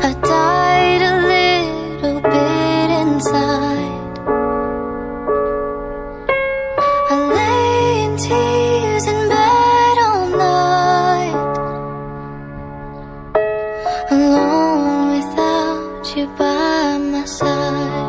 I died a little bit inside. I lay in tears in bed all night. Alone without you by my side.